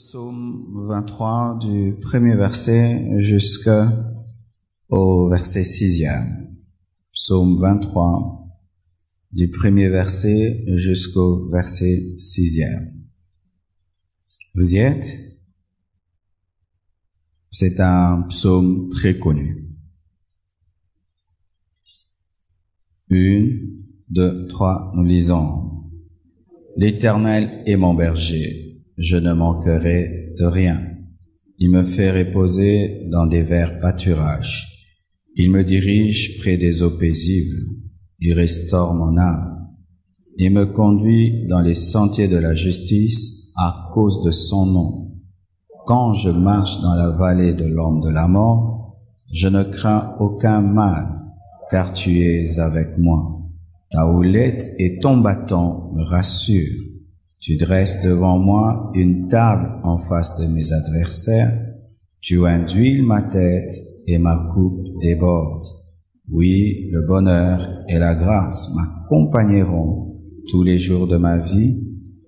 Psaume 23 du premier verset jusqu'au verset sixième. Psaume 23 du premier verset jusqu'au verset sixième. Vous y êtes? C'est un psaume très connu. Une, deux, trois, nous lisons. L'Éternel est mon berger je ne manquerai de rien. Il me fait reposer dans des verts pâturages. Il me dirige près des eaux paisibles. Il restaure mon âme. Il me conduit dans les sentiers de la justice à cause de son nom. Quand je marche dans la vallée de l'homme de la mort, je ne crains aucun mal, car tu es avec moi. Ta houlette et ton bâton me rassurent. Tu dresses devant moi une table en face de mes adversaires. Tu induis ma tête et ma coupe déborde. Oui, le bonheur et la grâce m'accompagneront tous les jours de ma vie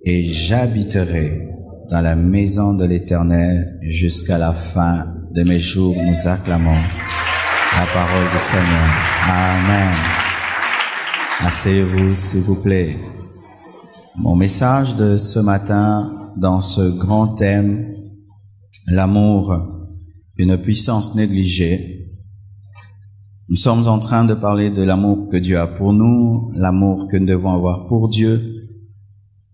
et j'habiterai dans la maison de l'Éternel jusqu'à la fin de mes jours. Nous acclamons la parole du Seigneur. Amen. Asseyez-vous, s'il vous plaît. Mon message de ce matin dans ce grand thème, l'amour, une puissance négligée. Nous sommes en train de parler de l'amour que Dieu a pour nous, l'amour que nous devons avoir pour Dieu,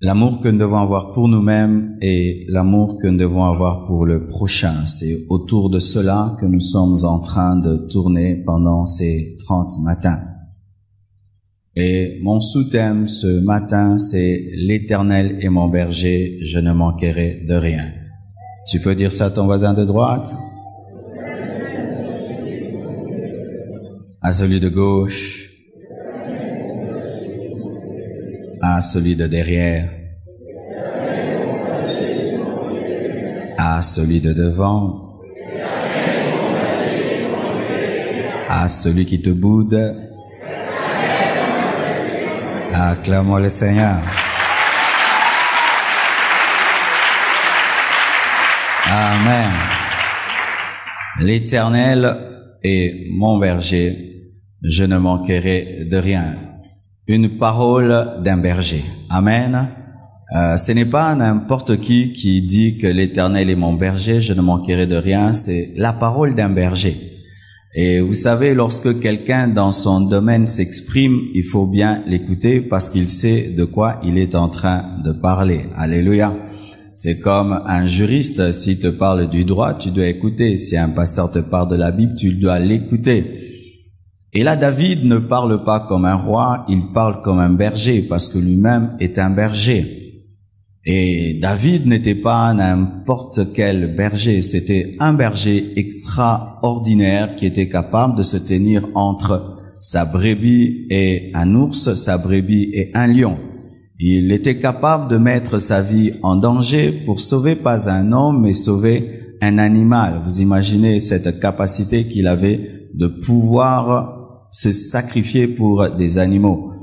l'amour que nous devons avoir pour nous-mêmes et l'amour que nous devons avoir pour le prochain. C'est autour de cela que nous sommes en train de tourner pendant ces 30 matins. Et mon sous-thème ce matin, c'est L'Éternel est mon berger, je ne manquerai de rien. Tu peux dire ça à ton voisin de droite? À celui de gauche? À celui de derrière? À celui de devant? À celui qui te boude? Acclamons le Seigneur. Amen. L'Éternel est mon berger, je ne manquerai de rien. Une parole d'un berger. Amen. Euh, ce n'est pas n'importe qui qui dit que l'Éternel est mon berger, je ne manquerai de rien, c'est la parole d'un berger. Et vous savez, lorsque quelqu'un dans son domaine s'exprime, il faut bien l'écouter parce qu'il sait de quoi il est en train de parler. Alléluia. C'est comme un juriste, s'il te parle du droit, tu dois écouter. Si un pasteur te parle de la Bible, tu dois l'écouter. Et là, David ne parle pas comme un roi, il parle comme un berger parce que lui-même est un berger. Et David n'était pas n'importe quel berger, c'était un berger extraordinaire qui était capable de se tenir entre sa brebis et un ours, sa brebis et un lion. Il était capable de mettre sa vie en danger pour sauver pas un homme, mais sauver un animal. Vous imaginez cette capacité qu'il avait de pouvoir se sacrifier pour des animaux.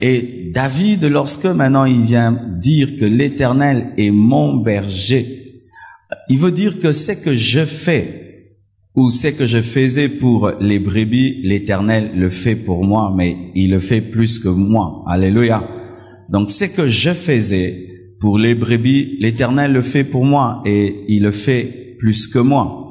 Et David, lorsque maintenant il vient dire que l'Éternel est mon berger, il veut dire que ce que je fais ou ce que je faisais pour les brebis, l'Éternel le fait pour moi, mais il le fait plus que moi. Alléluia. Donc ce que je faisais pour les brebis, l'Éternel le fait pour moi et il le fait plus que moi.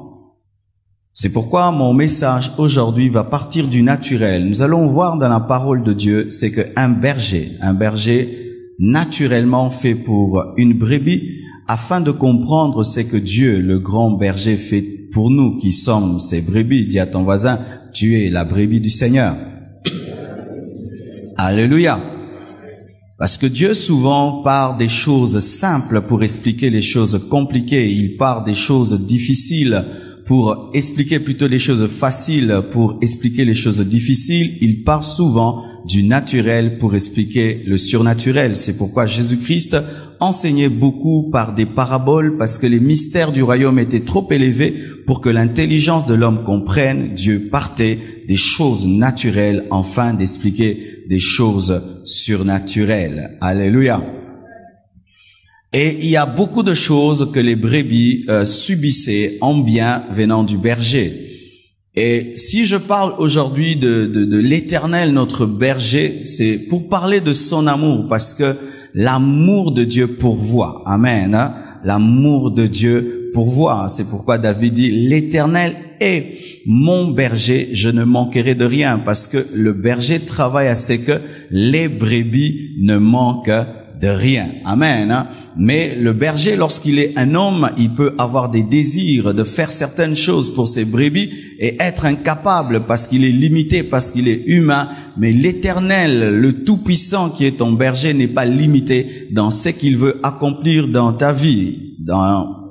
C'est pourquoi mon message aujourd'hui va partir du naturel. Nous allons voir dans la parole de Dieu, c'est qu'un berger, un berger naturellement fait pour une brebis, afin de comprendre ce que Dieu, le grand berger, fait pour nous qui sommes ces brebis. Dis à ton voisin, tu es la brebis du Seigneur. Alléluia. Parce que Dieu souvent part des choses simples pour expliquer les choses compliquées. Il part des choses difficiles pour expliquer plutôt les choses faciles, pour expliquer les choses difficiles, il part souvent du naturel pour expliquer le surnaturel. C'est pourquoi Jésus-Christ enseignait beaucoup par des paraboles parce que les mystères du royaume étaient trop élevés pour que l'intelligence de l'homme comprenne. Dieu partait des choses naturelles afin d'expliquer des choses surnaturelles. Alléluia. Et il y a beaucoup de choses que les brebis euh, subissaient en bien venant du berger. Et si je parle aujourd'hui de, de, de l'éternel, notre berger, c'est pour parler de son amour, parce que l'amour de Dieu pourvoit. Amen. Hein? L'amour de Dieu pourvoit. C'est pourquoi David dit, l'éternel est mon berger, je ne manquerai de rien, parce que le berger travaille à ce que les brebis ne manquent de rien. Amen. Hein? Mais le berger, lorsqu'il est un homme, il peut avoir des désirs de faire certaines choses pour ses brebis et être incapable parce qu'il est limité, parce qu'il est humain. Mais l'éternel, le tout-puissant qui est ton berger n'est pas limité dans ce qu'il veut accomplir dans ta vie, dans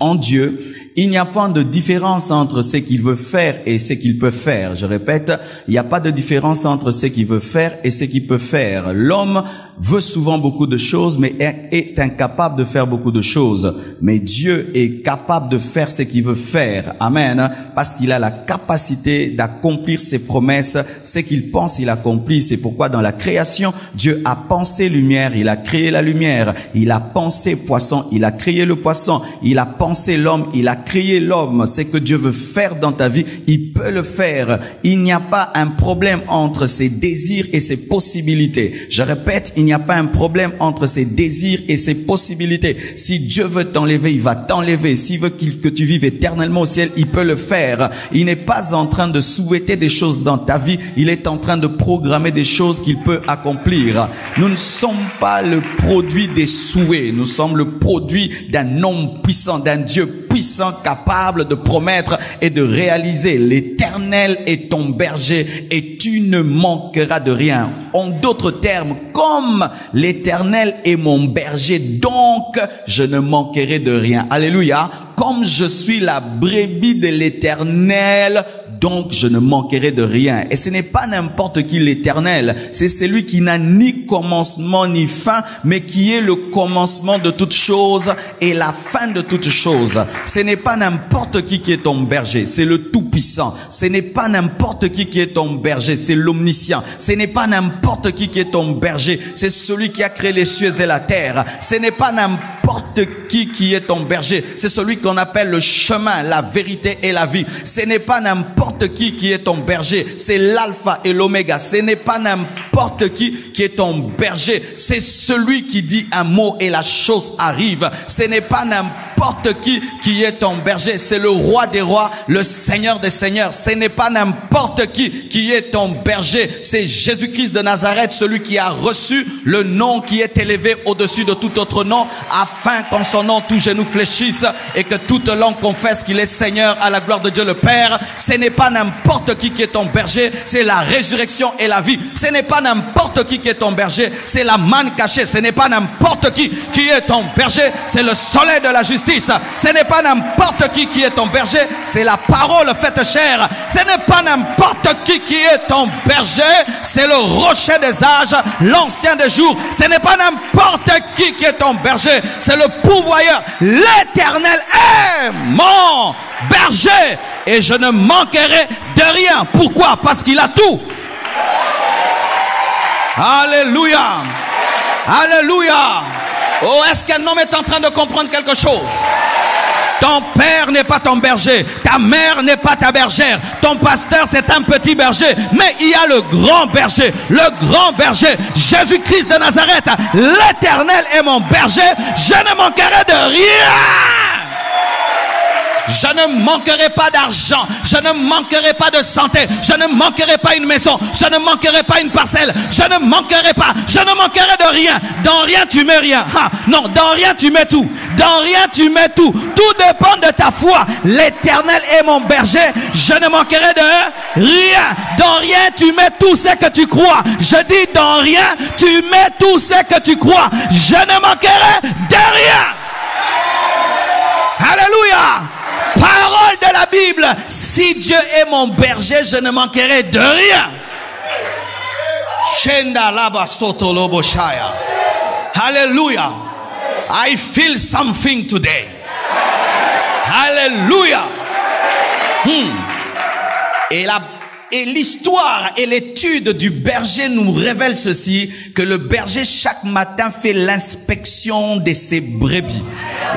en Dieu, il n'y a pas de différence entre ce qu'il veut faire et ce qu'il peut faire. Je répète, il n'y a pas de différence entre ce qu'il veut faire et ce qu'il peut faire. L'homme veut souvent beaucoup de choses, mais est incapable de faire beaucoup de choses. Mais Dieu est capable de faire ce qu'il veut faire. Amen. Parce qu'il a la capacité d'accomplir ses promesses. Ce qu'il pense, il accomplit. C'est pourquoi dans la création, Dieu a pensé lumière, il a créé la lumière. Il a pensé poisson, il a créé le poisson. Il a pensé l'homme, il a créé l'homme. Ce que Dieu veut faire dans ta vie, il peut le faire. Il n'y a pas un problème entre ses désirs et ses possibilités. Je répète, il n'y a pas un problème entre ses désirs et ses possibilités. Si Dieu veut t'enlever, il va t'enlever. S'il veut que tu vives éternellement au ciel, il peut le faire. Il n'est pas en train de souhaiter des choses dans ta vie, il est en train de programmer des choses qu'il peut accomplir. Nous ne sommes pas le produit des souhaits, nous sommes le produit d'un homme puissant, d'un Dieu puissant, capable de promettre et de réaliser. L'éternel est ton berger et tu ne manqueras de rien. En d'autres termes, comme l'éternel est mon berger, donc je ne manquerai de rien. Alléluia. Comme je suis la brebis de l'éternel, donc je ne manquerai de rien. Et ce n'est pas n'importe qui l'éternel, c'est celui qui n'a ni commencement ni fin, mais qui est le commencement de toutes choses et la fin de toutes choses. Ce n'est pas n'importe qui qui est ton berger, c'est le Tout-Puissant. Ce n'est pas n'importe qui qui est ton berger, c'est l'Omniscient. Ce n'est pas n'importe qui qui est ton berger, c'est celui qui a créé les cieux et la terre. Ce n'est pas n'importe qui qui est ton berger, c'est celui qu'on appelle le chemin, la vérité et la vie. Ce n'est pas n'importe qui qui est ton berger, c'est l'alpha et l'oméga. Ce n'est pas n'importe qui qui est ton berger, c'est celui qui dit un mot et la chose arrive. Ce n'est pas n'importe qui qui est ton berger, c'est le roi des rois, le seigneur des seigneurs. Ce n'est pas n'importe qui qui est ton berger, c'est Jésus-Christ de Nazareth, celui qui a reçu le nom qui est élevé au-dessus de tout autre nom, afin qu'en son nom tout genou fléchisse et que toute langue confesse qu'il est Seigneur à la gloire de Dieu le Père. Ce n'est pas n'importe qui qui est ton berger, c'est la résurrection et la vie. Ce n'est pas n'importe qui qui est ton berger, c'est la manne cachée. Ce n'est pas n'importe qui qui est ton berger, c'est le soleil de la justice. Ce n'est pas n'importe qui qui est ton berger, c'est la parole faite chair. Ce n'est pas n'importe qui qui est ton berger, c'est le rocher des âges, l'ancien des jours. Ce n'est pas n'importe qui qui est ton berger, c'est le pourvoyeur. L'éternel est mon berger et je ne manquerai de rien. Pourquoi? Parce qu'il a tout. Alléluia. Alléluia. Oh, est-ce qu'un homme est en train de comprendre quelque chose? Ton père n'est pas ton berger. Ta mère n'est pas ta bergère. Ton pasteur, c'est un petit berger. Mais il y a le grand berger. Le grand berger. Jésus-Christ de Nazareth. L'éternel est mon berger. Je ne manquerai de rien. Je ne manquerai pas d'argent. Je ne manquerai pas de santé. Je ne manquerai pas une maison. Je ne manquerai pas une parcelle. Je ne manquerai pas. Je ne manquerai de rien. Dans rien tu mets rien. non, dans rien tu mets tout. Dans rien tu mets tout. Tout dépend de ta foi. L'éternel est mon berger. Je ne manquerai de rien. Dans rien tu mets tout ce que tu crois. Je dis dans rien tu mets tout ce que tu crois. Je ne manquerai de rien. Alléluia. Parole de la Bible. Si Dieu est mon berger, je ne manquerai de rien. Hallelujah. I feel something today. Hallelujah. Hmm. Et la Et l'histoire et l'étude du berger nous révèle ceci, que le berger chaque matin fait l'inspection de ses brebis.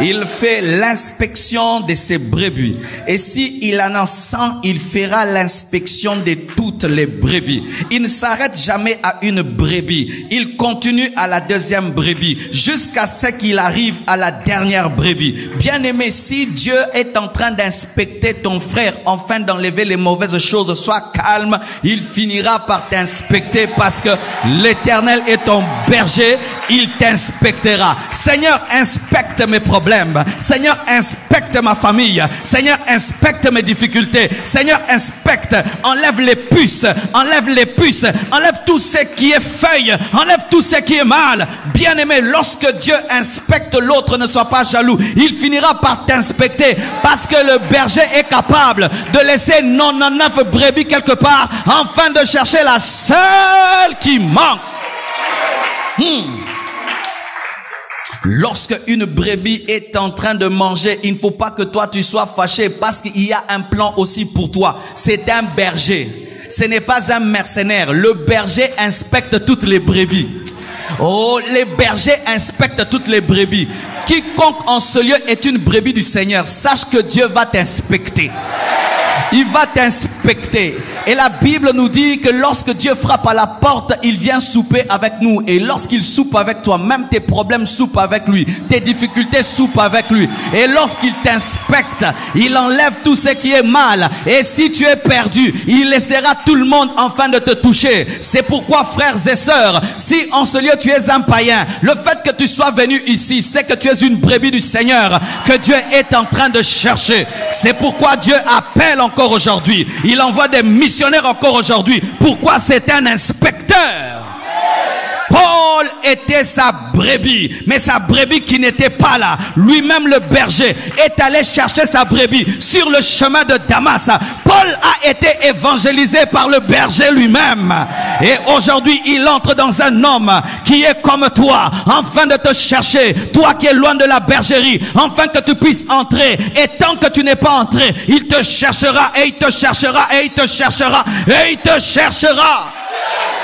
Il fait l'inspection de ses brebis. Et si il en a 100, il fera l'inspection de toutes les brebis. Il ne s'arrête jamais à une brebis. Il continue à la deuxième brebis jusqu'à ce qu'il arrive à la dernière brebis. Bien aimé, si Dieu est en train d'inspecter ton frère, enfin d'enlever les mauvaises choses, sois calme, il finira par t'inspecter parce que l'éternel est ton berger, il t'inspectera. Seigneur, inspecte mes problèmes. Seigneur, inspecte ma famille. Seigneur, inspecte mes difficultés. Seigneur, inspecte, enlève les puces, enlève les puces, enlève tout ce qui est feuille, enlève tout ce qui est mal. Bien aimé, lorsque Dieu inspecte l'autre, ne sois pas jaloux. Il finira par t'inspecter parce que le berger est capable de laisser 99 brebis quelque part afin de chercher la seule qui manque. Hmm. Lorsque une brebis est en train de manger, il ne faut pas que toi tu sois fâché parce qu'il y a un plan aussi pour toi. C'est un berger. Ce n'est pas un mercenaire. Le berger inspecte toutes les brebis. Oh, les bergers inspectent toutes les brebis. Quiconque en ce lieu est une brebis du Seigneur, sache que Dieu va t'inspecter. Il va t'inspecter. Et la Bible nous dit que lorsque Dieu frappe à la porte, il vient souper avec nous. Et lorsqu'il soupe avec toi, même tes problèmes soupent avec lui. Tes difficultés soupent avec lui. Et lorsqu'il t'inspecte, il enlève tout ce qui est mal. Et si tu es perdu, il laissera tout le monde enfin de te toucher. C'est pourquoi, frères et sœurs, si en ce lieu tu es un païen, le fait que tu sois venu ici, c'est que tu es une brebis du Seigneur, que Dieu est en train de chercher. C'est pourquoi Dieu appelle encore aujourd'hui. Il envoie des encore aujourd'hui. Pourquoi c'est un inspecteur? Paul était sa brebis, mais sa brebis qui n'était pas là. Lui-même, le berger, est allé chercher sa brebis sur le chemin de Damas. Paul a été évangélisé par le berger lui-même. Et aujourd'hui, il entre dans un homme qui est comme toi, afin de te chercher. Toi qui es loin de la bergerie, afin que tu puisses entrer. Et tant que tu n'es pas entré, il te cherchera, et il te cherchera, et il te cherchera, et il te cherchera.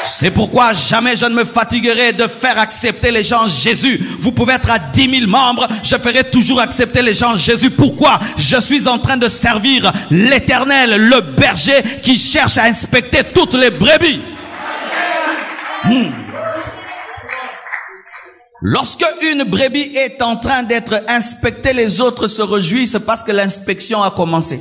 C'est pourquoi jamais je ne me fatiguerai de faire accepter les gens Jésus. Vous pouvez être à 10 000 membres, je ferai toujours accepter les gens Jésus. Pourquoi? Je suis en train de servir l'éternel, le berger qui cherche à inspecter toutes les brebis. Hmm. Lorsque une brebis est en train d'être inspectée, les autres se réjouissent parce que l'inspection a commencé.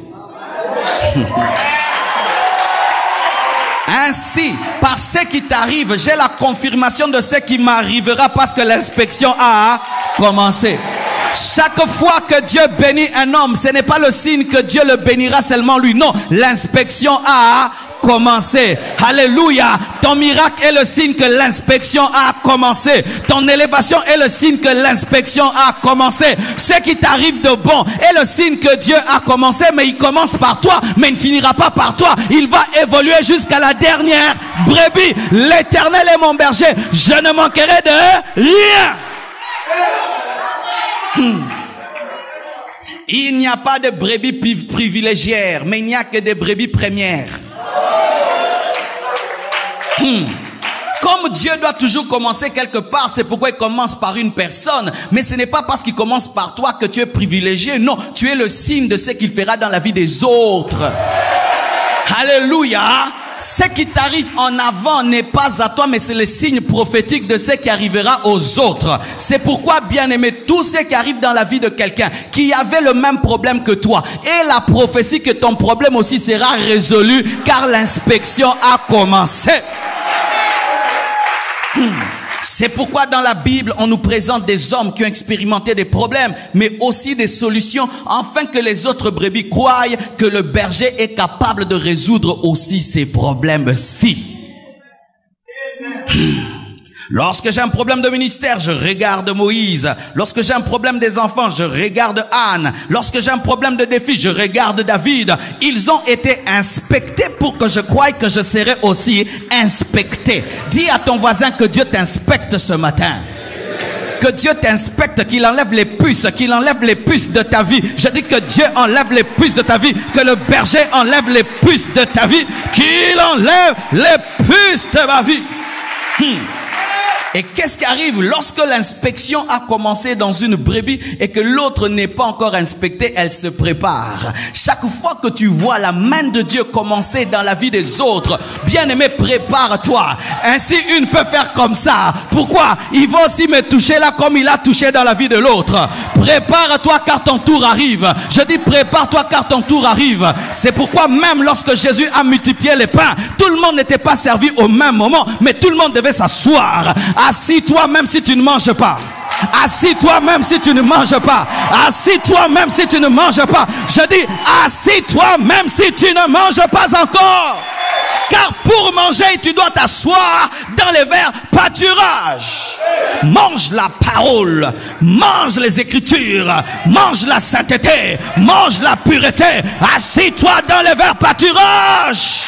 Ainsi, par ce qui t'arrive, j'ai la confirmation de ce qui m'arrivera parce que l'inspection a commencé. Chaque fois que Dieu bénit un homme, ce n'est pas le signe que Dieu le bénira seulement lui. Non, l'inspection a commencé. Alléluia. Ton miracle est le signe que l'inspection a commencé. Ton élévation est le signe que l'inspection a commencé. Ce qui t'arrive de bon est le signe que Dieu a commencé, mais il commence par toi, mais il ne finira pas par toi. Il va évoluer jusqu'à la dernière brebis. L'éternel est mon berger. Je ne manquerai de rien. Hmm. Il n'y a pas de brebis privilégiées, mais il n'y a que des brebis premières. Hmm. Comme Dieu doit toujours commencer quelque part, c'est pourquoi il commence par une personne. Mais ce n'est pas parce qu'il commence par toi que tu es privilégié. Non, tu es le signe de ce qu'il fera dans la vie des autres. Alléluia. Ce qui t'arrive en avant n'est pas à toi, mais c'est le signe prophétique de ce qui arrivera aux autres. C'est pourquoi, bien aimé, tout ce qui arrive dans la vie de quelqu'un qui avait le même problème que toi, et la prophétie que ton problème aussi sera résolu, car l'inspection a commencé. Hmm. C'est pourquoi dans la Bible, on nous présente des hommes qui ont expérimenté des problèmes, mais aussi des solutions, afin que les autres brebis croient que le berger est capable de résoudre aussi ces problèmes-ci. Hmm. Lorsque j'ai un problème de ministère, je regarde Moïse. Lorsque j'ai un problème des enfants, je regarde Anne. Lorsque j'ai un problème de défi, je regarde David. Ils ont été inspectés pour que je croie que je serai aussi inspecté. Dis à ton voisin que Dieu t'inspecte ce matin que Dieu t'inspecte, qu'il enlève les puces, qu'il enlève les puces de ta vie. Je dis que Dieu enlève les puces de ta vie, que le berger enlève les puces de ta vie, qu'il enlève les puces de ma vie. Hmm. Et qu'est-ce qui arrive lorsque l'inspection a commencé dans une brebis et que l'autre n'est pas encore inspectée, elle se prépare. Chaque fois que tu vois la main de Dieu commencer dans la vie des autres, bien aimé, prépare-toi. Ainsi, une peut faire comme ça. Pourquoi? Il va aussi me toucher là comme il a touché dans la vie de l'autre. Prépare-toi car ton tour arrive. Je dis prépare-toi car ton tour arrive. C'est pourquoi même lorsque Jésus a multiplié les pains, tout le monde n'était pas servi au même moment, mais tout le monde devait s'asseoir. Assis-toi même si tu ne manges pas. Assis-toi même si tu ne manges pas. Assis-toi même si tu ne manges pas. Je dis, assis-toi même si tu ne manges pas encore. Car pour manger, tu dois t'asseoir dans les verts pâturage. Mange la parole, mange les écritures, mange la sainteté, mange la pureté. Assis-toi dans les verts pâturage.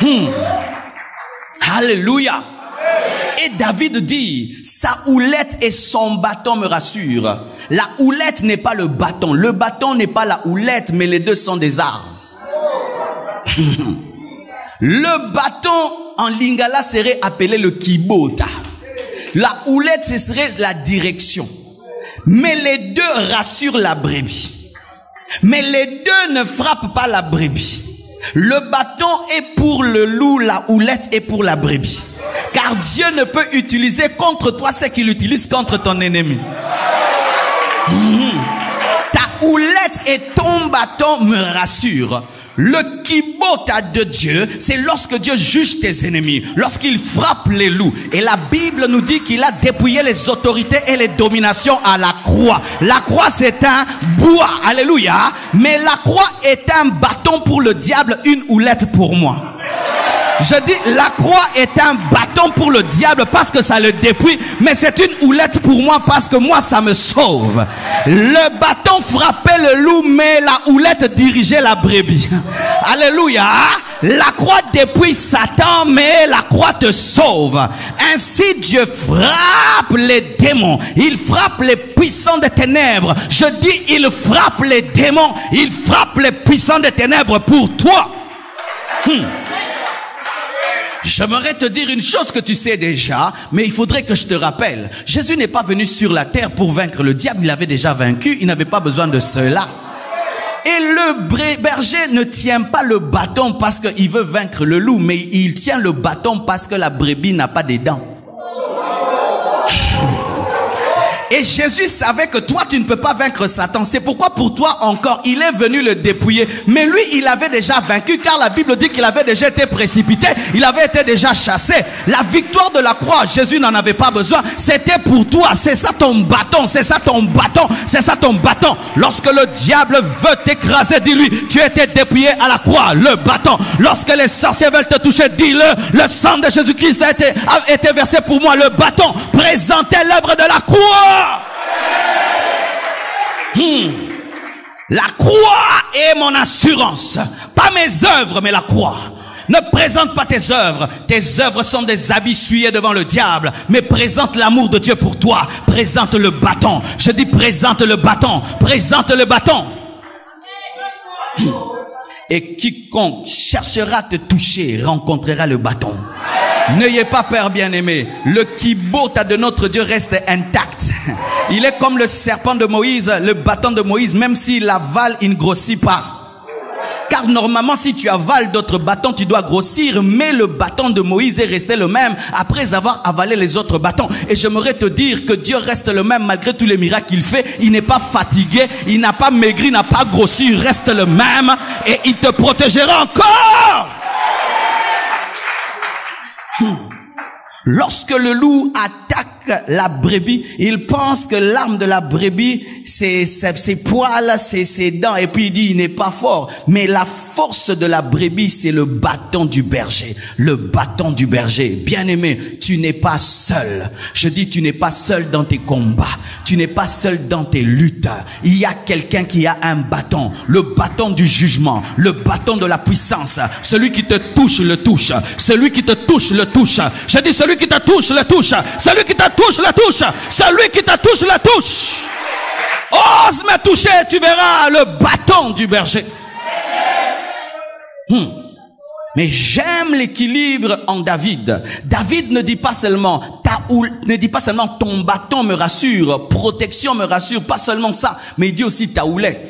Hmm. Alléluia. Et David dit, sa houlette et son bâton me rassurent. La houlette n'est pas le bâton. Le bâton n'est pas la houlette, mais les deux sont des armes. le bâton en lingala serait appelé le kibota. La houlette, ce serait la direction. Mais les deux rassurent la brebis. Mais les deux ne frappent pas la brebis. Le bâton est pour le loup, la houlette est pour la brebis. Car Dieu ne peut utiliser contre toi ce qu'il utilise contre ton ennemi. Mhm. Ta houlette et ton bâton me rassurent. Le kibota de Dieu, c'est lorsque Dieu juge tes ennemis, lorsqu'il frappe les loups. Et la Bible nous dit qu'il a dépouillé les autorités et les dominations à la croix. La croix, c'est un bois. Alléluia. Mais la croix est un bâton pour le diable, une houlette pour moi. Je dis, la croix est un bâton pour le diable parce que ça le dépouille, mais c'est une houlette pour moi parce que moi, ça me sauve. Le bâton frappait le loup, mais la houlette dirigeait la brebis. Alléluia. La croix dépouille Satan, mais la croix te sauve. Ainsi Dieu frappe les démons. Il frappe les puissants des ténèbres. Je dis, il frappe les démons. Il frappe les puissants des ténèbres pour toi. Hmm. J'aimerais te dire une chose que tu sais déjà, mais il faudrait que je te rappelle. Jésus n'est pas venu sur la terre pour vaincre le diable, il avait déjà vaincu, il n'avait pas besoin de cela. Et le berger ne tient pas le bâton parce qu'il veut vaincre le loup, mais il tient le bâton parce que la brebis n'a pas des dents. Et Jésus savait que toi, tu ne peux pas vaincre Satan. C'est pourquoi pour toi encore, il est venu le dépouiller. Mais lui, il avait déjà vaincu car la Bible dit qu'il avait déjà été précipité. Il avait été déjà chassé. La victoire de la croix, Jésus n'en avait pas besoin. C'était pour toi. C'est ça ton bâton. C'est ça ton bâton. C'est ça ton bâton. Lorsque le diable veut t'écraser, dis-lui, tu étais dépouillé à la croix. Le bâton. Lorsque les sorciers veulent te toucher, dis-le. Le sang de Jésus-Christ a été, a été versé pour moi. Le bâton. Présentez l'œuvre de la croix. Hmm. La croix est mon assurance. Pas mes œuvres, mais la croix. Ne présente pas tes œuvres. Tes œuvres sont des habits suyés devant le diable. Mais présente l'amour de Dieu pour toi. Présente le bâton. Je dis présente le bâton. Présente le bâton. Hmm. Et quiconque cherchera à te toucher rencontrera le bâton. N'ayez pas peur, bien-aimé. Le kibota de notre Dieu reste intact. Il est comme le serpent de Moïse, le bâton de Moïse, même s'il avale, il ne grossit pas. Car normalement, si tu avales d'autres bâtons, tu dois grossir. Mais le bâton de Moïse est resté le même après avoir avalé les autres bâtons. Et j'aimerais te dire que Dieu reste le même malgré tous les miracles qu'il fait. Il n'est pas fatigué, il n'a pas maigri, n'a pas grossi, il reste le même. Et il te protégera encore. Lorsque le loup attaque la brebis, il pense que l'arme de la brebis, c'est ses poils, c'est ses dents, et puis il dit, il n'est pas fort. Mais la force de la brebis, c'est le bâton du berger. Le bâton du berger. Bien aimé, tu n'es pas seul. Je dis, tu n'es pas seul dans tes combats. Tu n'es pas seul dans tes luttes. Il y a quelqu'un qui a un bâton. Le bâton du jugement. Le bâton de la puissance. Celui qui te touche, le touche. Celui qui te touche, le touche. Je dis, celui qui te touche, le touche. Celui qui te touche, la touche. Celui qui te touche, la touche. Ose me toucher, tu verras le bâton du berger. Hmm. Mais j'aime l'équilibre en David. David ne dit pas seulement ta ne dit pas seulement ton bâton me rassure, protection me rassure, pas seulement ça, mais il dit aussi ta houlette.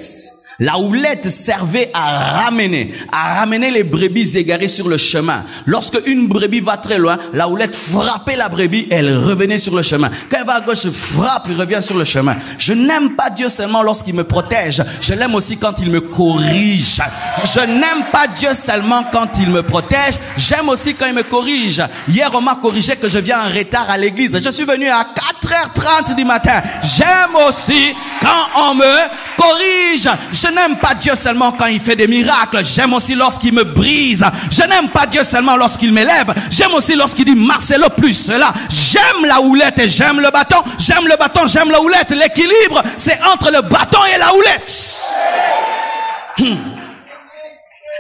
La houlette servait à ramener, à ramener les brebis égarées sur le chemin. Lorsque une brebis va très loin, la houlette frappait la brebis, elle revenait sur le chemin. Quand elle va à gauche, frappe, il revient sur le chemin. Je n'aime pas Dieu seulement lorsqu'il me protège, je l'aime aussi quand il me corrige. Je n'aime pas Dieu seulement quand il me protège, j'aime aussi quand il me corrige. Hier, on m'a corrigé que je viens en retard à l'église. Je suis venu à 4h30 du matin. J'aime aussi quand on me corrige. N'aime pas Dieu seulement quand il fait des miracles. J'aime aussi lorsqu'il me brise. Je n'aime pas Dieu seulement lorsqu'il m'élève. J'aime aussi lorsqu'il dit Marcelo plus cela. J'aime la houlette et j'aime le bâton. J'aime le bâton, j'aime la houlette. L'équilibre, c'est entre le bâton et la houlette. Hmm.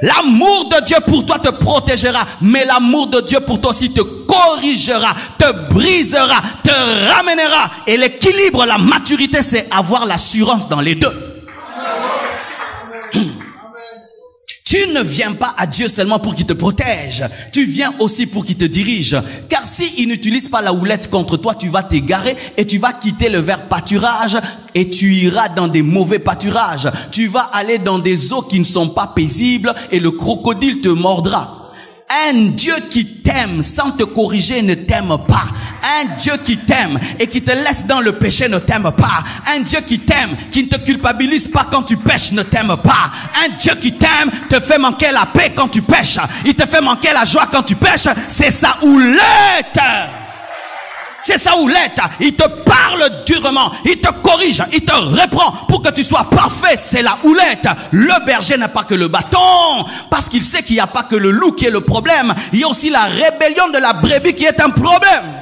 L'amour de Dieu pour toi te protégera, mais l'amour de Dieu pour toi aussi te corrigera, te brisera, te ramènera. Et l'équilibre, la maturité, c'est avoir l'assurance dans les deux. Tu ne viens pas à Dieu seulement pour qu'il te protège, tu viens aussi pour qu'il te dirige. Car s'il n'utilise pas la houlette contre toi, tu vas t'égarer et tu vas quitter le vert pâturage et tu iras dans des mauvais pâturages. Tu vas aller dans des eaux qui ne sont pas paisibles et le crocodile te mordra. Un Dieu qui t'aime sans te corriger ne t'aime pas. Un Dieu qui t'aime et qui te laisse dans le péché ne t'aime pas. Un Dieu qui t'aime, qui ne te culpabilise pas quand tu pêches ne t'aime pas. Un Dieu qui t'aime te fait manquer la paix quand tu pêches. Il te fait manquer la joie quand tu pêches. C'est sa houlette. C'est sa houlette. Il te parle durement. Il te corrige. Il te reprend pour que tu sois parfait. C'est la houlette. Le berger n'a pas que le bâton. Parce qu'il sait qu'il n'y a pas que le loup qui est le problème. Il y a aussi la rébellion de la brebis qui est un problème.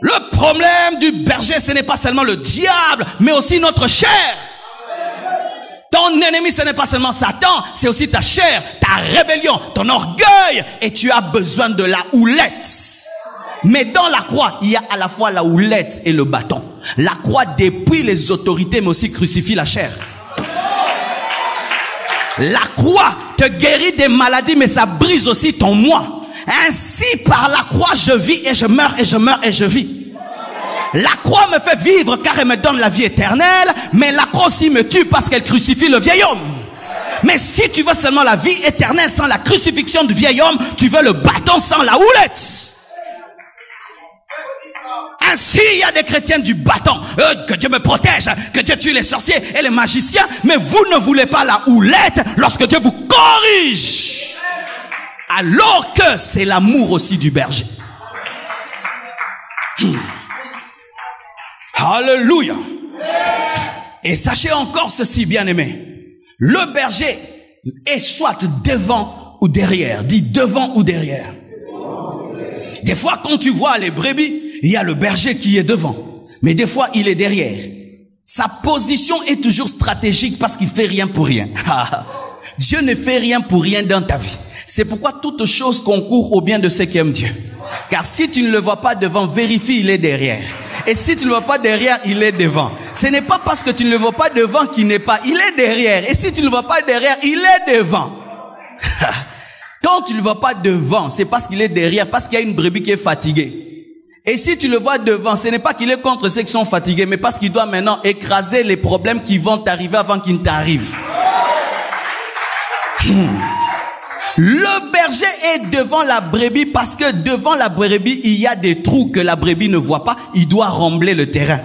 Le problème du berger, ce n'est pas seulement le diable, mais aussi notre chair. Ton ennemi, ce n'est pas seulement Satan, c'est aussi ta chair, ta rébellion, ton orgueil, et tu as besoin de la houlette. Mais dans la croix, il y a à la fois la houlette et le bâton. La croix dépouille les autorités, mais aussi crucifie la chair. La croix te guérit des maladies, mais ça brise aussi ton moi. Ainsi, par la croix, je vis et je meurs et je meurs et je vis. La croix me fait vivre car elle me donne la vie éternelle, mais la croix aussi me tue parce qu'elle crucifie le vieil homme. Mais si tu veux seulement la vie éternelle sans la crucifixion du vieil homme, tu veux le bâton sans la houlette. Ainsi, il y a des chrétiens du bâton. Euh, que Dieu me protège, que Dieu tue les sorciers et les magiciens. Mais vous ne voulez pas la houlette lorsque Dieu vous corrige. Alors que c'est l'amour aussi du berger. Hmm. Alléluia. Et sachez encore ceci, bien aimé. Le berger est soit devant ou derrière. Dit devant ou derrière. Des fois, quand tu vois les brebis, il y a le berger qui est devant, mais des fois il est derrière. Sa position est toujours stratégique parce qu'il fait rien pour rien. Dieu ne fait rien pour rien dans ta vie. C'est pourquoi toute chose concourt au bien de ceux qui aiment Dieu. Car si tu ne le vois pas devant, vérifie, il est derrière. Et si tu ne le vois pas derrière, il est devant. Ce n'est pas parce que tu ne le vois pas devant qu'il n'est pas. Il est derrière. Et si tu ne le vois pas derrière, il est devant. Quand tu ne le vois pas devant, c'est parce qu'il est derrière, parce qu'il y a une brebis qui est fatiguée. Et si tu le vois devant, ce n'est pas qu'il est contre ceux qui sont fatigués, mais parce qu'il doit maintenant écraser les problèmes qui vont t'arriver avant qu'ils ne t'arrivent. Le berger est devant la brebis parce que devant la brebis, il y a des trous que la brebis ne voit pas. Il doit rembler le terrain.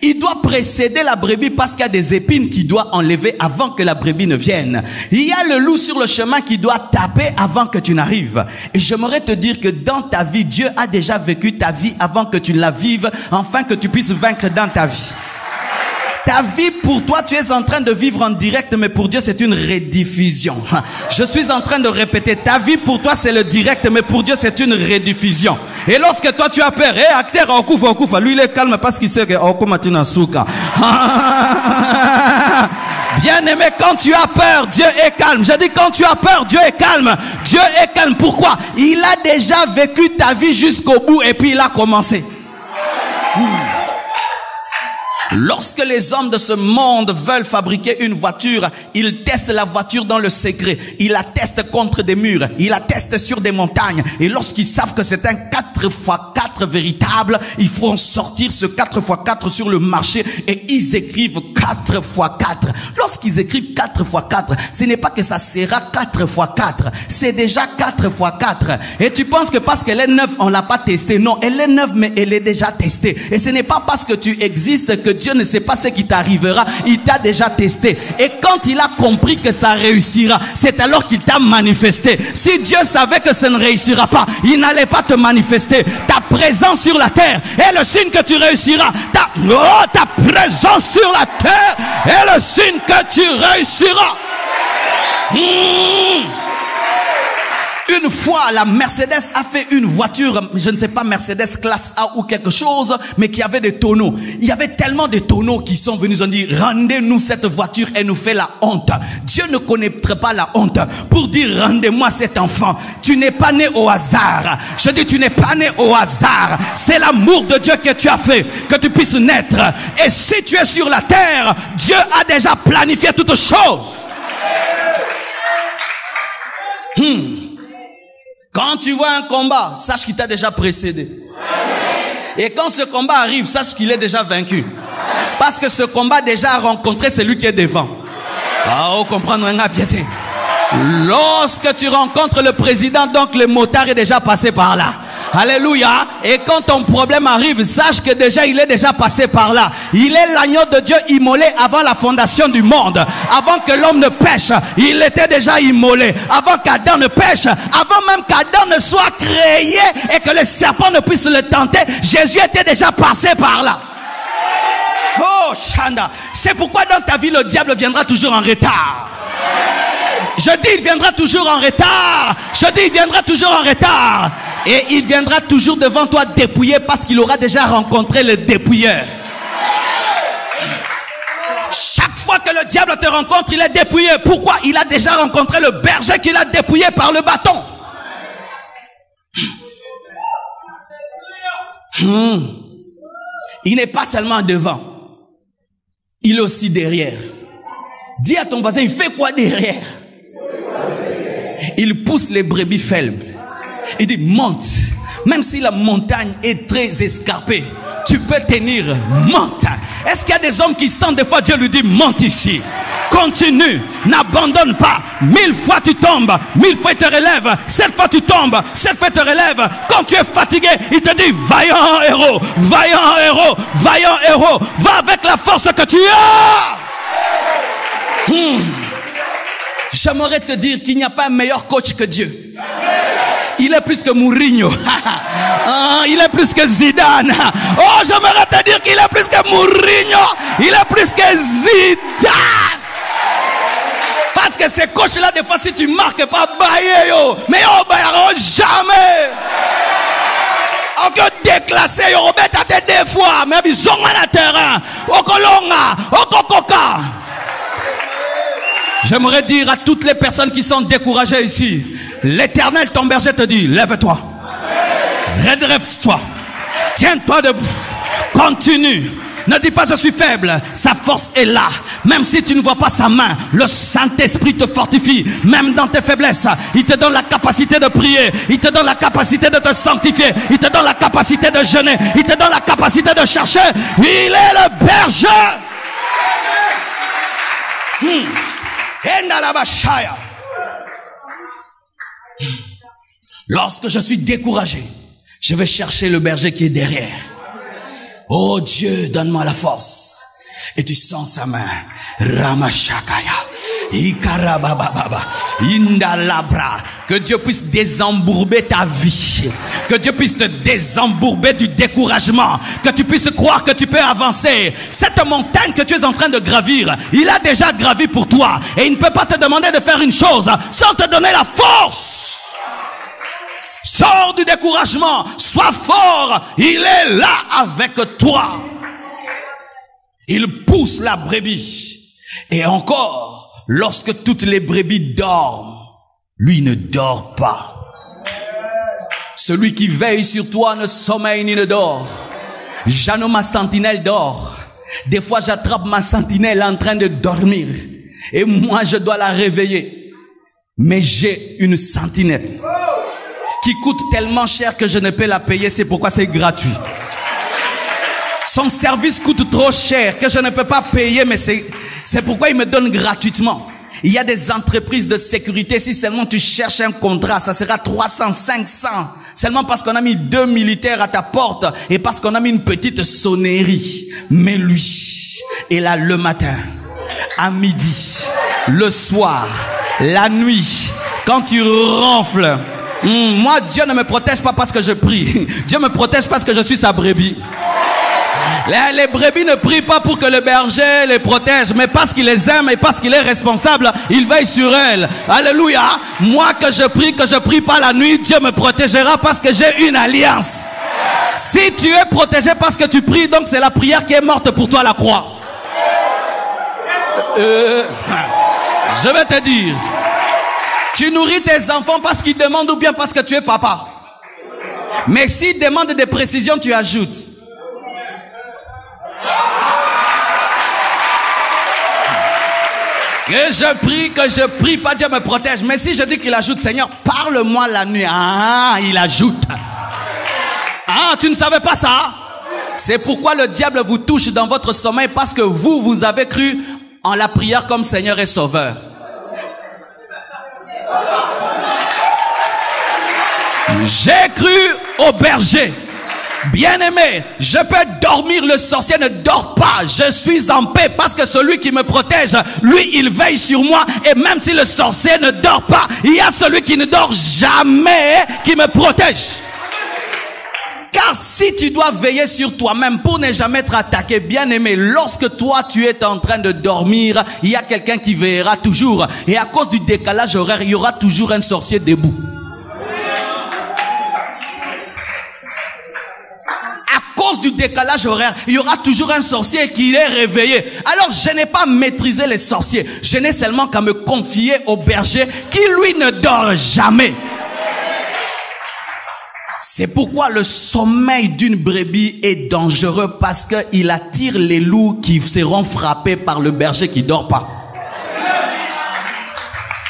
Il doit précéder la brebis parce qu'il y a des épines qu'il doit enlever avant que la brebis ne vienne. Il y a le loup sur le chemin qui doit taper avant que tu n'arrives. Et j'aimerais te dire que dans ta vie, Dieu a déjà vécu ta vie avant que tu la vives, afin que tu puisses vaincre dans ta vie. Ta vie pour toi, tu es en train de vivre en direct, mais pour Dieu, c'est une rediffusion. Je suis en train de répéter, ta vie pour toi, c'est le direct, mais pour Dieu, c'est une rediffusion. Et lorsque toi, tu as peur, eh, acteur, lui, il est calme parce qu'il sait que souka. Bien aimé, quand tu as peur, Dieu est calme. Je dis quand tu as peur, Dieu est calme. Dieu est calme. Pourquoi? Il a déjà vécu ta vie jusqu'au bout et puis il a commencé. Lorsque les hommes de ce monde veulent fabriquer une voiture, ils testent la voiture dans le secret. Ils la testent contre des murs. Ils la testent sur des montagnes. Et lorsqu'ils savent que c'est un 4 x 4 véritable, ils font sortir ce 4 x 4 sur le marché et ils écrivent 4 x 4. Lorsqu'ils écrivent 4 x 4, ce n'est pas que ça sera 4 x 4. C'est déjà 4 x 4. Et tu penses que parce qu'elle est neuve, on l'a pas testée? Non, elle est neuve, mais elle est déjà testée. Et ce n'est pas parce que tu existes que Dieu ne sait pas ce qui t'arrivera. Il t'a déjà testé. Et quand il a compris que ça réussira, c'est alors qu'il t'a manifesté. Si Dieu savait que ça ne réussira pas, il n'allait pas te manifester. Ta présence sur la terre est le signe que tu réussiras. Ta, oh, ta présence sur la terre est le signe que tu réussiras. Hmm. Une fois, la Mercedes a fait une voiture, je ne sais pas, Mercedes classe A ou quelque chose, mais qui avait des tonneaux. Il y avait tellement de tonneaux qui sont venus, ils ont dit, rendez-nous cette voiture et nous fait la honte. Dieu ne connaîtrait pas la honte pour dire, rendez-moi cet enfant. Tu n'es pas né au hasard. Je dis, tu n'es pas né au hasard. C'est l'amour de Dieu que tu as fait, que tu puisses naître. Et si tu es sur la terre, Dieu a déjà planifié toutes choses. Hmm. Quand tu vois un combat, sache qu'il t'a déjà précédé. Et quand ce combat arrive, sache qu'il est déjà vaincu. Parce que ce combat déjà a rencontré celui qui est devant. Ah, oh, comprendre un. Lorsque tu rencontres le président, donc le motard est déjà passé par là. Alléluia. Et quand ton problème arrive, sache que déjà il est déjà passé par là. Il est l'agneau de Dieu immolé avant la fondation du monde. Avant que l'homme ne pêche, il était déjà immolé. Avant qu'Adam ne pêche, avant même qu'Adam ne soit créé et que le serpent ne puisse le tenter, Jésus était déjà passé par là. Oh, Shanda. C'est pourquoi dans ta vie, le diable viendra toujours en retard. Je dis, il viendra toujours en retard. Je dis, il viendra toujours en retard. Et il viendra toujours devant toi dépouillé parce qu'il aura déjà rencontré le dépouilleur. Chaque fois que le diable te rencontre, il est dépouillé. Pourquoi? Il a déjà rencontré le berger qu'il a dépouillé par le bâton. Hmm. Il n'est pas seulement devant, il est aussi derrière. Dis à ton voisin, il fait quoi derrière? Il pousse les brebis faibles. Il dit, monte. Même si la montagne est très escarpée, tu peux tenir, monte. Est-ce qu'il y a des hommes qui sentent des fois Dieu lui dit, monte ici. Continue, n'abandonne pas. Mille fois tu tombes, mille fois il te relève, sept fois tu tombes, sept fois il te relève. Quand tu es fatigué, il te dit, vaillant héros, vaillant héros, vaillant héros, va avec la force que tu as. Hmm. J'aimerais te dire qu'il n'y a pas un meilleur coach que Dieu. Il est plus que Mourinho. Ah, il est plus que Zidane. Oh, j'aimerais te dire qu'il est plus que Mourinho. Il est plus que Zidane. Parce que ces coachs-là, des fois, si tu marques pas, bailler yo. Mais oh, bailleront jamais. Encore déclassé, yo, Robert, à deux fois. Mais ils dans le terrain. Okolonga, okokoka. J'aimerais dire à toutes les personnes qui sont découragées ici, l'éternel ton berger te dit, lève-toi, redresse-toi, tiens-toi debout, continue. Ne dis pas je suis faible, sa force est là. Même si tu ne vois pas sa main, le Saint-Esprit te fortifie. Même dans tes faiblesses, il te donne la capacité de prier, il te donne la capacité de te sanctifier, il te donne la capacité de jeûner, il te donne la capacité de chercher. Il est le berger. Hmm. Lorsque je suis découragé, je vais chercher le berger qui est derrière. Oh Dieu, donne-moi la force. Et tu sens sa main. Ramashakaya. Ikarabababa. Indalabra. Que Dieu puisse désembourber ta vie. Que Dieu puisse te désembourber du découragement. Que tu puisses croire que tu peux avancer. Cette montagne que tu es en train de gravir, il a déjà gravi pour toi. Et il ne peut pas te demander de faire une chose sans te donner la force. Sors du découragement. Sois fort. Il est là avec toi. Il pousse la brebis. Et encore, lorsque toutes les brebis dorment, lui ne dort pas. Celui qui veille sur toi ne sommeille ni ne dort. Jeannot, ma sentinelle dort. Des fois, j'attrape ma sentinelle en train de dormir. Et moi, je dois la réveiller. Mais j'ai une sentinelle qui coûte tellement cher que je ne peux la payer. C'est pourquoi c'est gratuit. Son service coûte trop cher que je ne peux pas payer, mais c'est, pourquoi il me donne gratuitement. Il y a des entreprises de sécurité. Si seulement tu cherches un contrat, ça sera 300, 500. Seulement parce qu'on a mis deux militaires à ta porte et parce qu'on a mis une petite sonnerie. Mais lui est là le matin, à midi, le soir, la nuit, quand tu ronfles. Hmm, moi, Dieu ne me protège pas parce que je prie. Dieu me protège parce que je suis sa brebis. Les, brebis ne prient pas pour que le berger les protège, mais parce qu'il les aime et parce qu'il est responsable, il veille sur elles. Alléluia. Moi que je prie, que je prie pas la nuit, Dieu me protégera parce que j'ai une alliance. Si tu es protégé parce que tu pries, donc c'est la prière qui est morte pour toi la croix. Euh, je vais te dire, tu nourris tes enfants parce qu'ils demandent ou bien parce que tu es papa. Mais s'ils demandent des précisions, tu ajoutes. Que je prie, que je prie, pas Dieu me protège. Mais si je dis qu'il ajoute, Seigneur, parle-moi la nuit. Ah, il ajoute. Ah, tu ne savais pas ça? C'est pourquoi le diable vous touche dans votre sommeil parce que vous, vous avez cru en la prière comme Seigneur et Sauveur. J'ai cru au berger. Bien-aimé, je peux dormir, le sorcier ne dort pas. Je suis en paix parce que celui qui me protège, lui, il veille sur moi. Et même si le sorcier ne dort pas, il y a celui qui ne dort jamais qui me protège. Si tu dois veiller sur toi-même pour ne jamais être attaqué, bien aimé, lorsque toi tu es en train de dormir, il y a quelqu'un qui veillera toujours. Et à cause du décalage horaire, il y aura toujours un sorcier debout. cause du décalage horaire, il y aura toujours un sorcier qui est réveillé. Alors je n'ai pas maîtrisé les sorciers. Je n'ai seulement qu'à me confier au berger qui lui ne dort jamais. C'est pourquoi le sommeil d'une brebis est dangereux parce qu'il attire les loups qui seront frappés par le berger qui dort pas.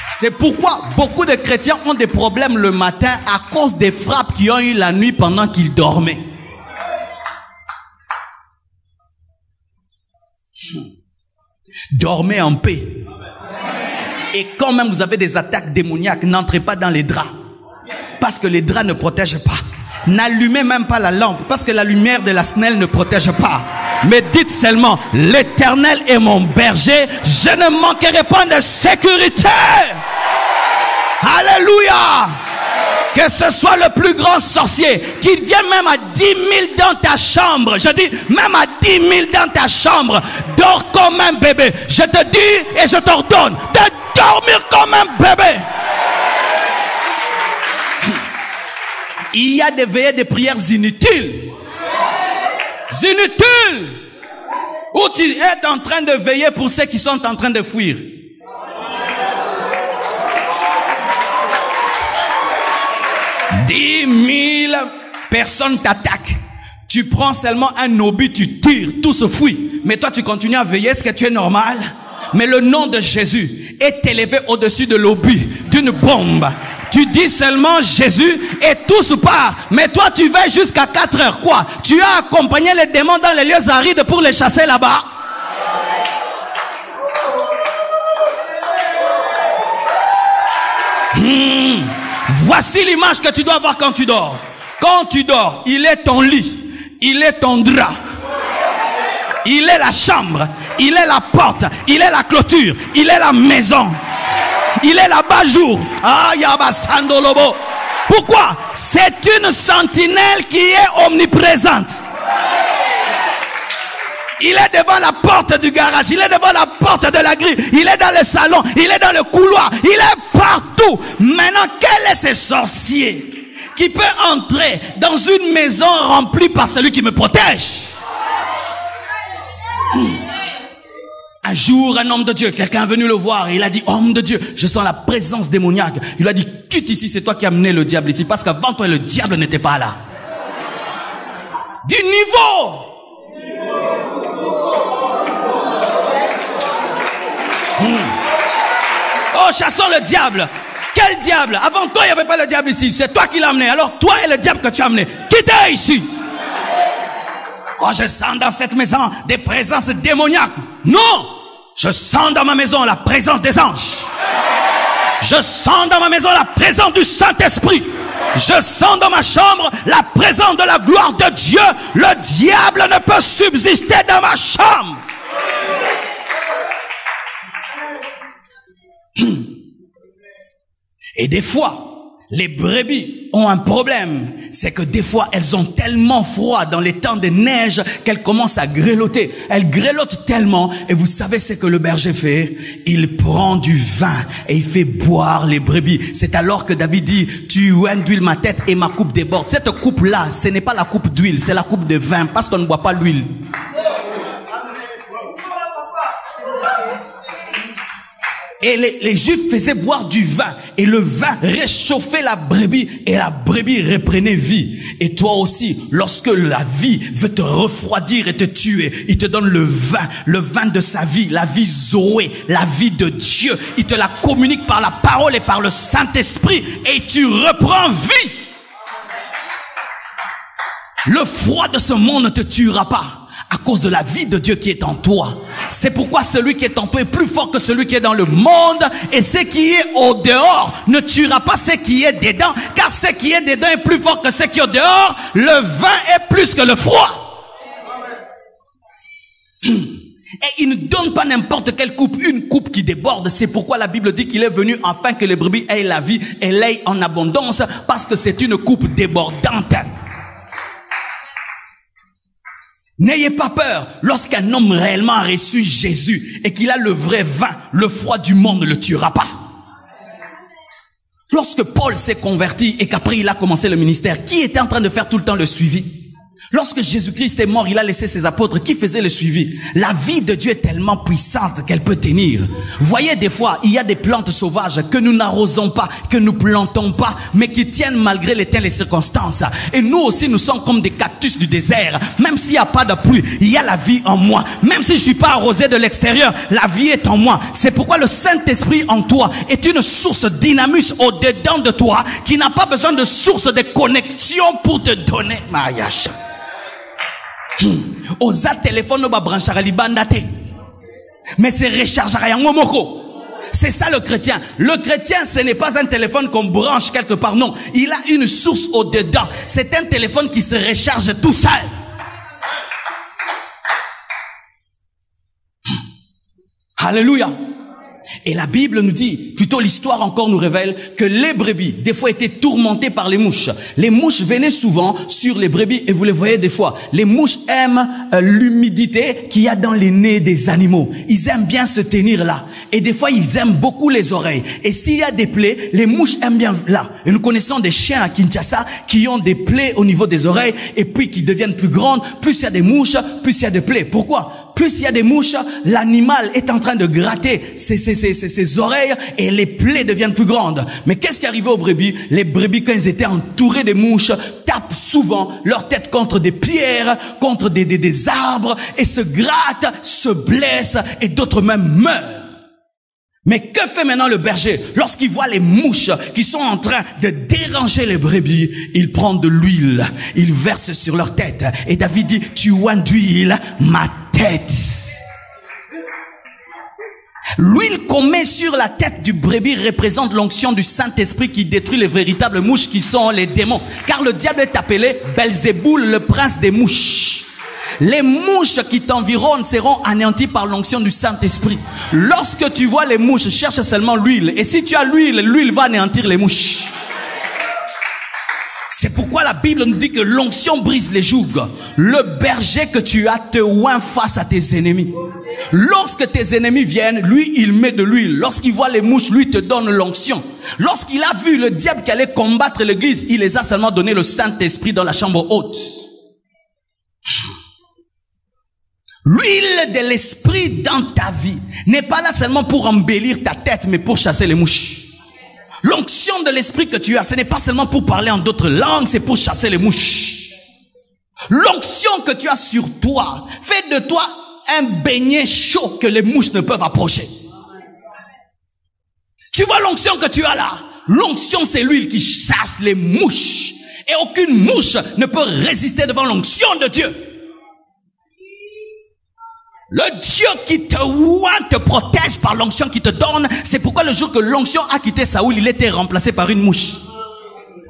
C'est pourquoi beaucoup de chrétiens ont des problèmes le matin à cause des frappes qu'ils ont eu la nuit pendant qu'ils dormaient. Dormez en paix. Et quand même vous avez des attaques démoniaques, n'entrez pas dans les draps. Parce que les draps ne protègent pas. N'allumez même pas la lampe. Parce que la lumière de la snelle ne protège pas. Mais dites seulement, l'éternel est mon berger. Je ne manquerai pas de sécurité. Alléluia. Que ce soit le plus grand sorcier, qu'il vienne même à 10 000 dans ta chambre. Je dis, même à 10 000 dans ta chambre. Dors comme un bébé. Je te dis et je t'ordonne de dormir comme un bébé. Il y a des veillées de prières inutiles. Inutiles. Où tu es en train de veiller pour ceux qui sont en train de fuir. 10 000 personnes t'attaquent. Tu prends seulement un obus, tu tires, tout se fuit. Mais toi, tu continues à veiller. Est-ce que tu es normal? Mais le nom de Jésus est élevé au-dessus de l'obus, d'une bombe. Tu dis seulement Jésus et tout se part. Mais toi, tu veilles jusqu'à 4 heures. Quoi? Tu as accompagné les démons dans les lieux arides pour les chasser là-bas. Hmm. Voici l'image que tu dois avoir quand tu dors. Quand tu dors, il est ton lit, il est ton drap, il est la chambre, il est la porte, il est la clôture, il est la maison, il est la bajour. Ah. Pourquoi? C'est une sentinelle qui est omniprésente. Il est devant la porte du garage, il est devant la porte de la grille, il est dans le salon, il est dans le couloir, il est partout. Maintenant, quel est ce sorcier qui peut entrer dans une maison remplie par celui qui me protège? Un jour, un homme de Dieu, quelqu'un est venu le voir et il a dit, homme de Dieu, je sens la présence démoniaque. Il lui a dit, quitte ici, c'est toi qui as amené le diable ici, parce qu'avant toi, le diable n'était pas là. Du niveau! Hmm. Oh, chassons le diable. Quel diable? Avant toi, il n'y avait pas le diable ici. C'est toi qui l'as amené. Alors toi et le diable que tu as amené, quittez ici. Oh, je sens dans cette maison des présences démoniaques. Non Je sens dans ma maison la présence des anges. Je sens dans ma maison la présence du Saint-Esprit. Je sens dans ma chambre la présence de la gloire de Dieu. Le diable ne peut subsister dans ma chambre. Et des fois, les brebis ont un problème. C'est que des fois, elles ont tellement froid dans les temps de neige qu'elles commencent à grelotter. Elles grelottent tellement. Et vous savez ce que le berger fait? Il prend du vin et il fait boire les brebis. C'est alors que David dit, tu d'huile ma tête et ma coupe déborde. Cette coupe-là, ce n'est pas la coupe d'huile, c'est la coupe de vin parce qu'on ne boit pas l'huile. Et les, Juifs faisaient boire du vin. Et le vin réchauffait la brebis. Et la brebis reprenait vie. Et toi aussi, lorsque la vie veut te refroidir et te tuer, il te donne le vin, le vin de sa vie, la vie Zoé, la vie de Dieu. Il te la communique par la parole et par le Saint-Esprit. Et tu reprends vie. Le froid de ce monde ne te tuera pas à cause de la vie de Dieu qui est en toi. C'est pourquoi celui qui est en toi est plus fort que celui qui est dans le monde. Et ce qui est au dehors ne tuera pas ce qui est dedans. Car ce qui est dedans est plus fort que ce qui est au dehors. Le vin est plus que le froid. Et il ne donne pas n'importe quelle coupe, une coupe qui déborde. C'est pourquoi la Bible dit qu'il est venu afin que les brebis aient la vie et l'aient en abondance, parce que c'est une coupe débordante. N'ayez pas peur lorsqu'un homme réellement a reçu Jésus et qu'il a le vrai vin, le froid du monde ne le tuera pas. Lorsque Paul s'est converti et qu'après il a commencé le ministère, qui était en train de faire tout le temps le suivi? Lorsque Jésus-Christ est mort, il a laissé ses apôtres qui faisaient le suivi. La vie de Dieu est tellement puissante qu'elle peut tenir. Voyez, des fois, il y a des plantes sauvages que nous n'arrosons pas, que nous plantons pas, mais qui tiennent malgré les temps circonstances. Et nous aussi, nous sommes comme des cactus du désert. Même s'il n'y a pas de pluie, il y a la vie en moi. Même si je suis pas arrosé de l'extérieur, la vie est en moi. C'est pourquoi le Saint-Esprit en toi est une source dynamus au-dedans de toi qui n'a pas besoin de source de connexion pour te donner mariage. Oza téléphone babranchaka libanda te mais c'est rechargeaka yango moko c'est ça le chrétien. Le chrétien, ce n'est pas un téléphone qu'on branche quelque part. Non, il a une source au-dedans. C'est un téléphone qui se recharge tout seul. Alléluia. Et la Bible nous dit, plutôt l'histoire encore nous révèle que les brebis, des fois, étaient tourmentées par les mouches. Les mouches venaient souvent sur les brebis et vous les voyez des fois. Les mouches aiment euh, l'humidité qu'il y a dans les nez des animaux. Ils aiment bien se tenir là. Et des fois, ils aiment beaucoup les oreilles. Et s'il y a des plaies, les mouches aiment bien là. Et nous connaissons des chiens à Kinshasa qui ont des plaies au niveau des oreilles et puis qui deviennent plus grandes. Plus il y a des mouches, plus il y a des plaies. Pourquoi? Plus il y a des mouches, l'animal est en train de gratter ses, ses, ses, ses, oreilles et les plaies deviennent plus grandes. Mais qu'est-ce qui arrivait aux brebis? Les brebis, quand ils étaient entourés des mouches, tapent souvent leur tête contre des pierres, contre des, des, des arbres et se grattent, se blessent et d'autres même meurent. Mais que fait maintenant le berger? Lorsqu'il voit les mouches qui sont en train de déranger les brebis Il prend de l'huile, il verse sur leur tête. Et David dit, tu oins d'huile ma L'huile qu'on met sur la tête du brebis représente l'onction du Saint-Esprit qui détruit les véritables mouches qui sont les démons. Car le diable est appelé Belzéboul, le prince des mouches. Les mouches qui t'environnent seront anéanties par l'onction du Saint-Esprit. Lorsque tu vois les mouches, cherche seulement l'huile. Et si tu as l'huile, l'huile va anéantir les mouches. C'est pourquoi la Bible nous dit que l'onction brise les jougs. Le berger que tu as te oint face à tes ennemis. Lorsque tes ennemis viennent, lui, il met de l'huile. Lorsqu'il voit les mouches, lui te donne l'onction. Lorsqu'il a vu le diable qui allait combattre l'église, il les a seulement donné le Saint-Esprit dans la chambre haute. L'huile de l'esprit dans ta vie n'est pas là seulement pour embellir ta tête, mais pour chasser les mouches. L'onction de l'esprit que tu as, ce n'est pas seulement pour parler en d'autres langues, c'est pour chasser les mouches. L'onction que tu as sur toi fait de toi un beignet chaud que les mouches ne peuvent approcher. Tu vois l'onction que tu as là? L'onction, c'est l'huile qui chasse les mouches. Et aucune mouche ne peut résister devant l'onction de Dieu. Le Dieu qui te voit te protège par l'onction qui te donne. C'est pourquoi le jour que l'onction a quitté Saoul, il était remplacé par une mouche.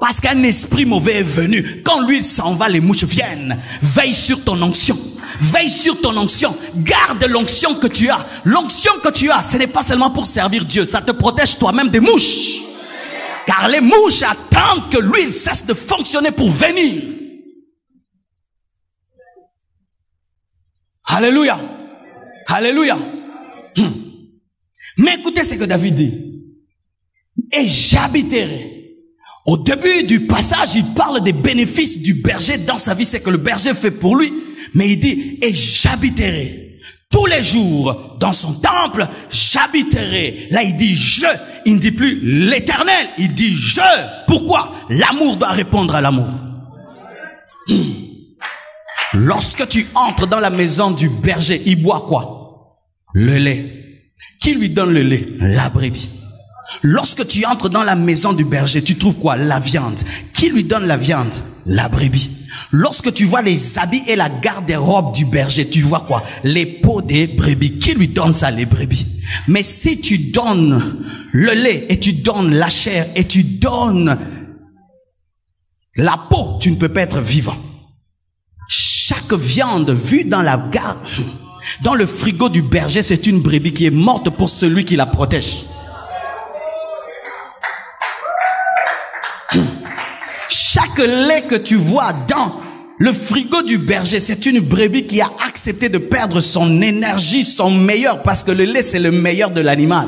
Parce qu'un esprit mauvais est venu. Quand lui s'en va, les mouches viennent. Veille sur ton onction. Veille sur ton onction. Garde l'onction que tu as. L'onction que tu as, ce n'est pas seulement pour servir Dieu. Ça te protège toi-même des mouches. Car les mouches attendent que l'huile cesse de fonctionner pour venir. Alléluia. Alléluia. Hmm. Mais écoutez ce que David dit. Et j'habiterai. Au début du passage, il parle des bénéfices du berger dans sa vie, c'est que le berger fait pour lui. Mais il dit, et j'habiterai tous les jours dans son temple, j'habiterai. Là, il dit je. Il ne dit plus l'éternel. Il dit je. Pourquoi? L'amour doit répondre à l'amour. Hmm. Lorsque tu entres dans la maison du berger, il boit quoi? Le lait. Qui lui donne le lait? La brebis. Lorsque tu entres dans la maison du berger, tu trouves quoi? La viande. Qui lui donne la viande? La brebis. Lorsque tu vois les habits et la garde-robe du berger, tu vois quoi? Les peaux des brebis. Qui lui donne ça Les brebis? Mais si tu donnes le lait et tu donnes la chair et tu donnes la peau, tu ne peux pas être vivant. Chaque viande vue dans la garde, dans le frigo du berger, c'est une brebis qui est morte pour celui qui la protège. Chaque lait que tu vois dans le frigo du berger, c'est une brebis qui a accepté de perdre son énergie, son meilleur, parce que le lait, c'est le meilleur de l'animal.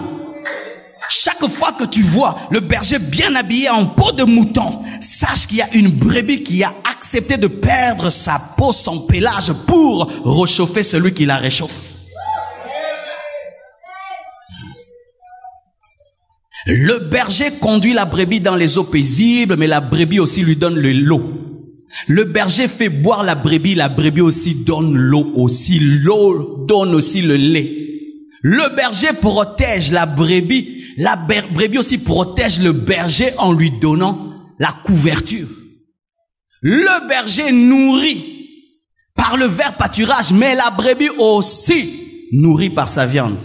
Chaque fois que tu vois le berger bien habillé en peau de mouton, sache qu'il y a une brebis qui a accepté de perdre sa peau, son pelage pour réchauffer celui qui la réchauffe. Le berger conduit la brebis dans les eaux paisibles, mais la brebis aussi lui donne le l'eau. Le berger fait boire la brebis, la brebis aussi donne l'eau aussi. L'eau donne aussi le lait. Le berger protège la brebis, la brebis aussi protège le berger en lui donnant la couverture. Le berger nourrit par le vert pâturage, mais la brebis aussi nourrit par sa viande.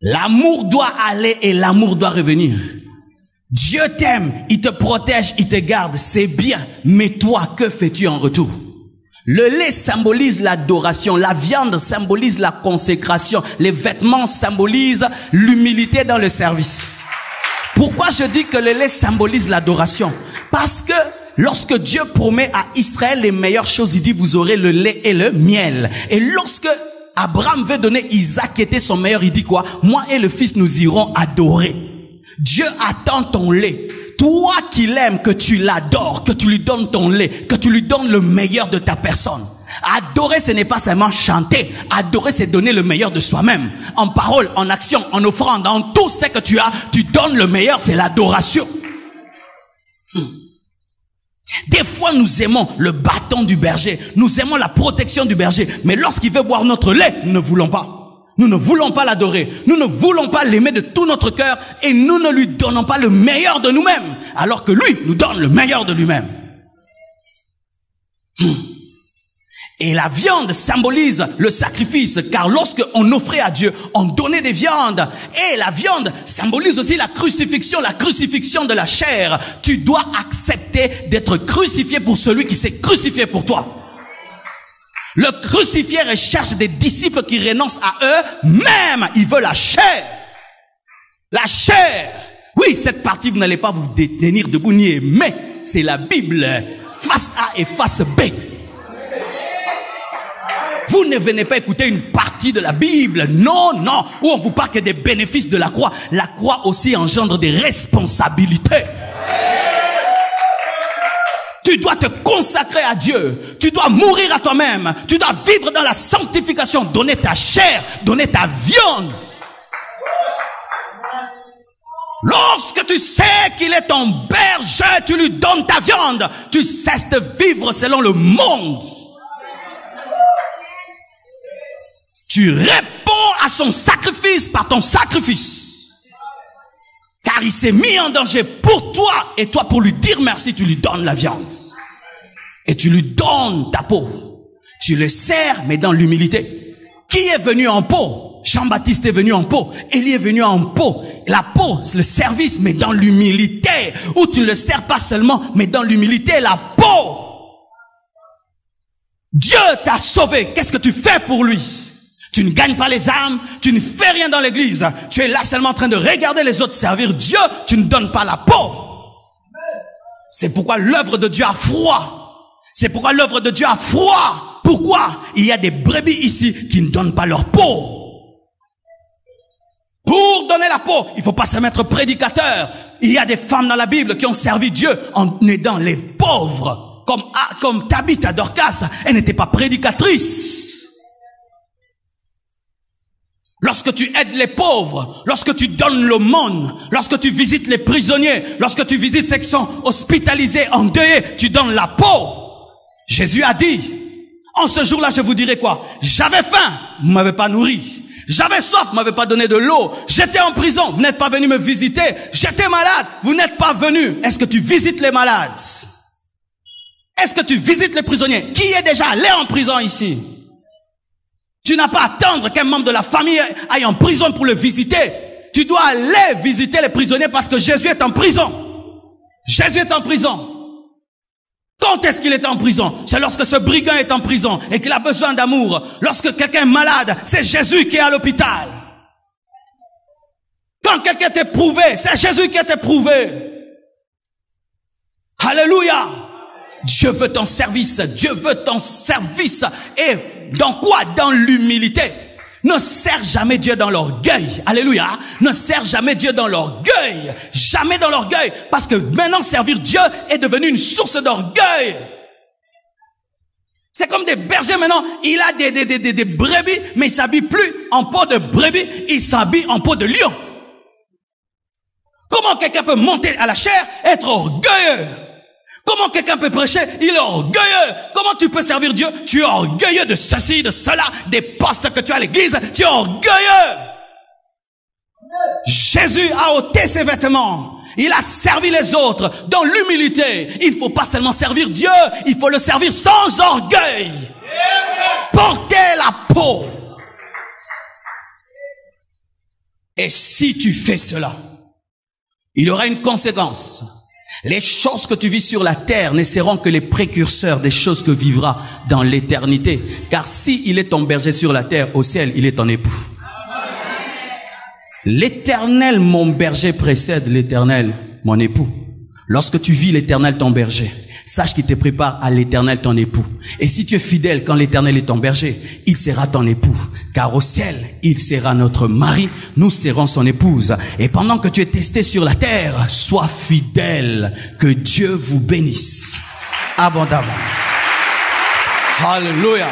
L'amour doit aller et l'amour doit revenir. Dieu t'aime, il te protège, il te garde, c'est bien. Mais toi, que fais-tu en retour? Le lait symbolise l'adoration, la viande symbolise la consécration, les vêtements symbolisent l'humilité dans le service. Pourquoi je dis que le lait symbolise l'adoration? Parce que lorsque Dieu promet à Israël les meilleures choses, il dit vous aurez le lait et le miel. Et lorsque Abraham veut donner Isaac qui était son meilleur, il dit quoi? Moi et le fils, nous irons adorer. Dieu attend ton lait. Toi qui l'aimes, que tu l'adores, que tu lui donnes ton lait, que tu lui donnes le meilleur de ta personne. Adorer, ce n'est pas seulement chanter. Adorer, c'est donner le meilleur de soi-même. En parole, en action, en offrande, en tout ce que tu as, tu donnes le meilleur, c'est l'adoration. Hmm. Des fois, nous aimons le bâton du berger, nous aimons la protection du berger, mais lorsqu'il veut boire notre lait, nous ne voulons pas. Nous ne voulons pas l'adorer, nous ne voulons pas l'aimer de tout notre cœur et nous ne lui donnons pas le meilleur de nous-mêmes, alors que lui nous donne le meilleur de lui-même. Hmm. Et la viande symbolise le sacrifice, car lorsque on offrait à Dieu, on donnait des viandes. Et la viande symbolise aussi la crucifixion, la crucifixion de la chair. Tu dois accepter d'être crucifié pour celui qui s'est crucifié pour toi. Le crucifié recherche des disciples qui renoncent à eux, même ils veulent la chair. La chair. Oui, cette partie, vous n'allez pas vous détenir debout ni aimer. C'est la Bible. Face A et face B. Vous ne venez pas écouter une partie de la Bible. Non, non. Où on vous parle que des bénéfices de la croix. La croix aussi engendre des responsabilités. Tu dois te consacrer à Dieu. Tu dois mourir à toi-même. Tu dois vivre dans la sanctification, donner ta chair, donner ta viande. Lorsque tu sais qu'il est ton berger, tu lui donnes ta viande. Tu cesses de vivre selon le monde. Tu réponds à son sacrifice par ton sacrifice. Il s'est mis en danger pour toi et toi pour lui dire merci, tu lui donnes la viande. Et tu lui donnes ta peau. Tu le sers, mais dans l'humilité. Qui est venu en peau? Jean-Baptiste est venu en peau. Élie est venu en peau. La peau, c'est le service, mais dans l'humilité. Où tu ne le sers pas seulement, mais dans l'humilité, la peau. Dieu t'a sauvé. Qu'est-ce que tu fais pour lui? Tu ne gagnes pas les âmes, tu ne fais rien dans l'église. Tu es là seulement en train de regarder les autres servir Dieu, tu ne donnes pas la peau. C'est pourquoi l'œuvre de Dieu a froid. C'est pourquoi l'œuvre de Dieu a froid. Pourquoi? Il y a des brebis ici qui ne donnent pas leur peau. Pour donner la peau, il faut pas se mettre prédicateur. Il y a des femmes dans la Bible qui ont servi Dieu en aidant les pauvres. Comme, comme Tabitha Dorcas, elle n'était pas prédicatrice. Lorsque tu aides les pauvres, lorsque tu donnes l'aumône, lorsque tu visites les prisonniers, lorsque tu visites ceux qui sont hospitalisés, endeuillés, tu donnes la peau. Jésus a dit, en ce jour-là, je vous dirai quoi? J'avais faim, vous m'avez pas nourri. J'avais soif, vous m'avez pas donné de l'eau. J'étais en prison, vous n'êtes pas venu me visiter. J'étais malade, vous n'êtes pas venu. Est-ce que tu visites les malades? Est-ce que tu visites les prisonniers? Qui est déjà allé en prison ici? Tu n'as pas à attendre qu'un membre de la famille aille en prison pour le visiter. Tu dois aller visiter les prisonniers parce que Jésus est en prison. Jésus est en prison. Quand est-ce qu'il est en prison? C'est lorsque ce brigand est en prison et qu'il a besoin d'amour. Lorsque quelqu'un est malade, c'est Jésus qui est à l'hôpital. Quand quelqu'un est éprouvé, c'est Jésus qui est éprouvé. Alléluia. Dieu veut ton service. Dieu veut ton service. Et dans quoi Dans l'humilité. Ne sers jamais Dieu dans l'orgueil. Alléluia. Ne sers jamais Dieu dans l'orgueil. Jamais dans l'orgueil. Parce que maintenant, servir Dieu est devenu une source d'orgueil. C'est comme des bergers maintenant. Il a des, des, des, des brebis, mais il s'habille plus en peau de brebis. Il s'habille en peau de lion. Comment quelqu'un peut monter à la chair, être orgueilleux? Comment quelqu'un peut prêcher? Il est orgueilleux. Comment tu peux servir Dieu? Tu es orgueilleux de ceci, de cela, des postes que tu as à l'église. Tu es orgueilleux. Jésus a ôté ses vêtements. Il a servi les autres dans l'humilité. Il ne faut pas seulement servir Dieu, il faut le servir sans orgueil. Porter la peau. Et si tu fais cela, il y aura une conséquence. Les choses que tu vis sur la terre ne seront que les précurseurs des choses que vivras dans l'éternité. Car si il est ton berger sur la terre, au ciel, il est ton époux. L'éternel, mon berger, précède l'éternel, mon époux. Lorsque tu vis l'éternel, ton berger, sache qu'il te prépare à l'éternel ton époux. Et si tu es fidèle quand l'éternel est ton berger, il sera ton époux. Car au ciel, il sera notre mari, nous serons son épouse. Et pendant que tu es testé sur la terre, sois fidèle. Que Dieu vous bénisse abondamment. Alléluia.